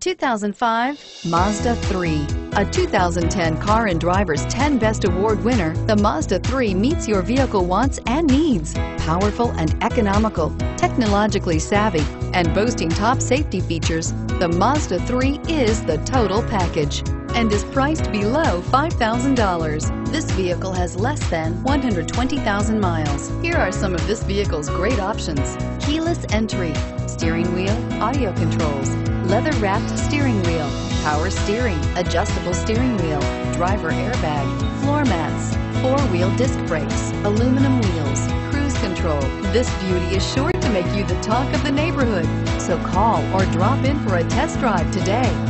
2005 Mazda 3. A 2010 Car and Driver's 10 Best Award winner, the Mazda 3 meets your vehicle wants and needs. Powerful and economical, technologically savvy, and boasting top safety features, the Mazda 3 is the total package and is priced below $5,000. This vehicle has less than 120,000 miles. Here are some of this vehicle's great options. Keyless entry, steering wheel, audio controls, leather wrapped steering wheel, power steering, adjustable steering wheel, driver airbag, floor mats, four-wheel disc brakes, aluminum wheels, cruise control. This beauty is sure to make you the talk of the neighborhood. So call or drop in for a test drive today.